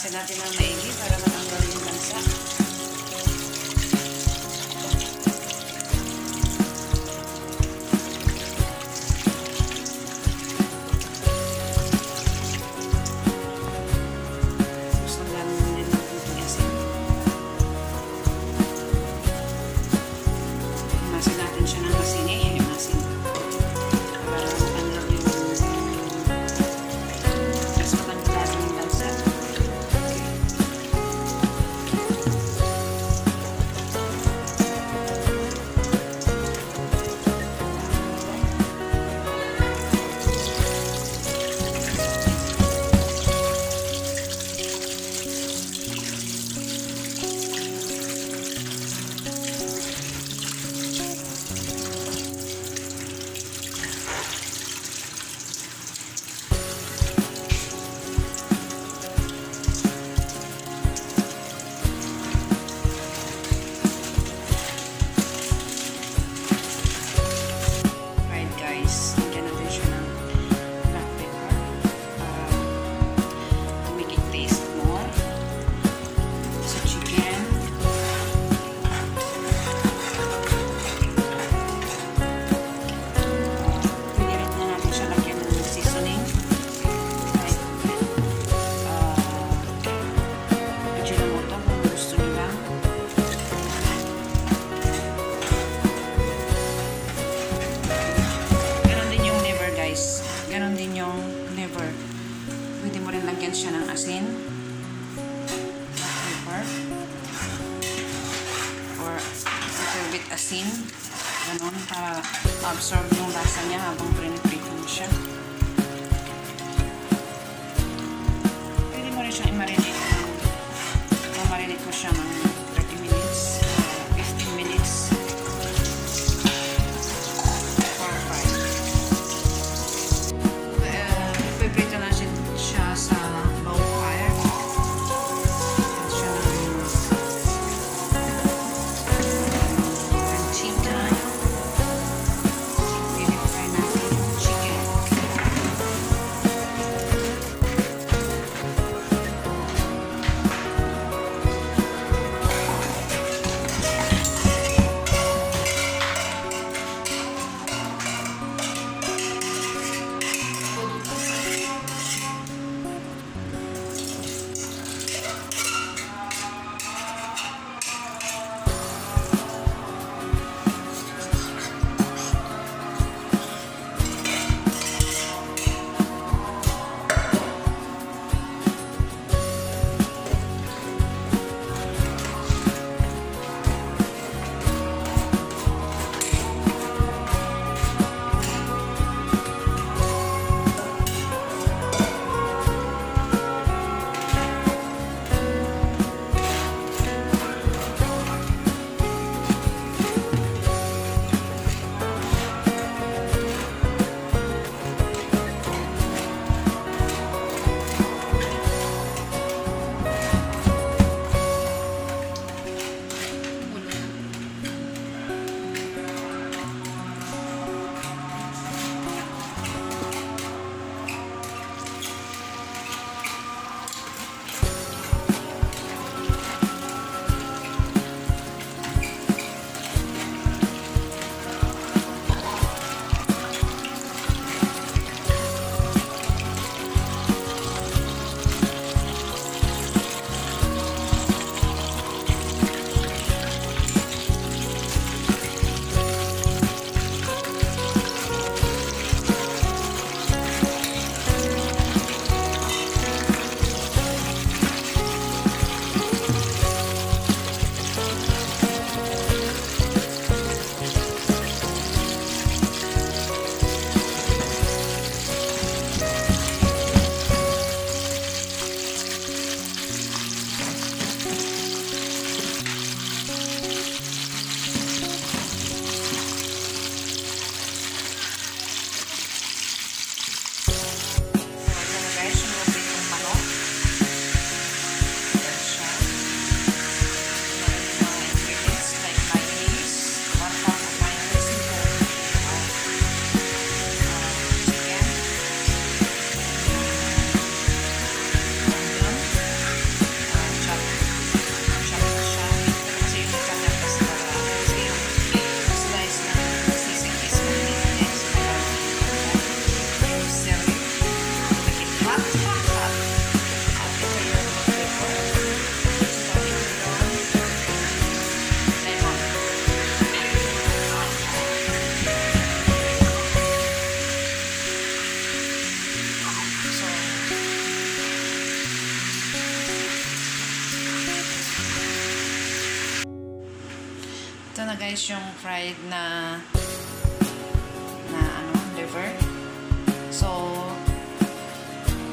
Punasin natin ng maigi para matanggal yung lansa. para ma-absorb yung lasa niya habang priniprito mo siya. Pwede mo rin siyang i-marinate Guys yung fried na na ano, liver. So,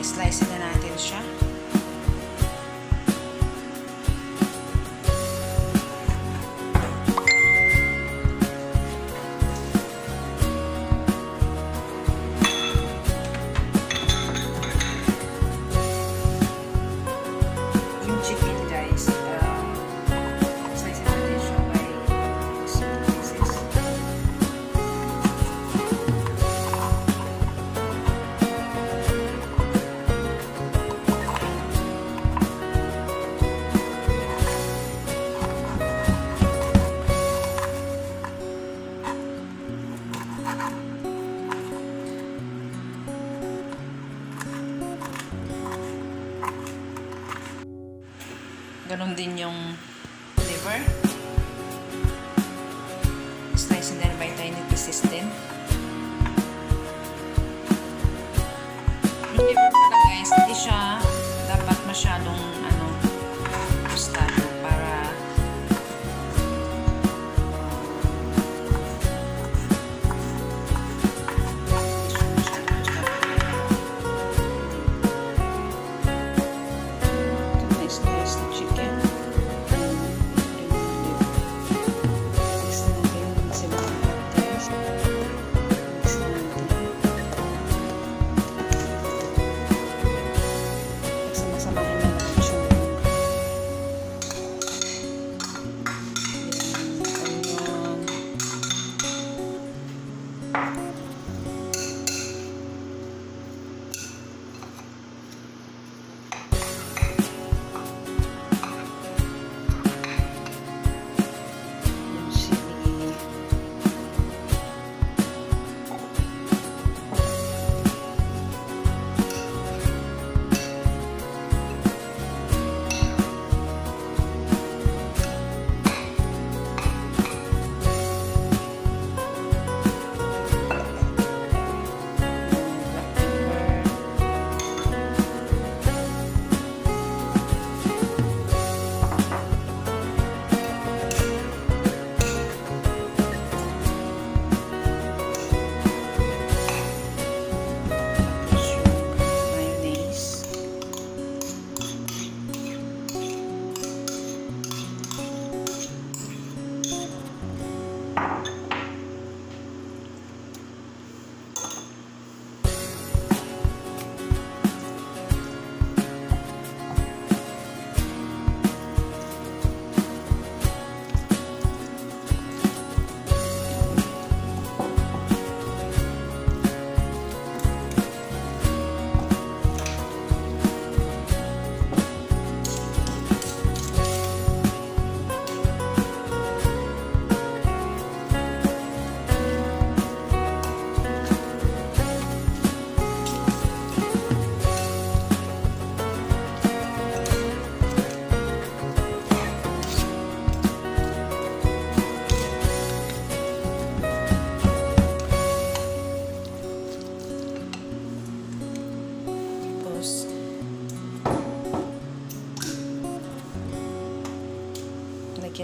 slice na natin siya. Ganon din yung liver. Slice and then by tiny pieces din. Yung liver pala guys, hindi siya dapat masyadong ano, tostado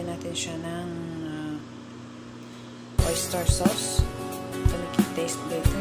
lagyan natin siya ng uh, oyster sauce to make taste better.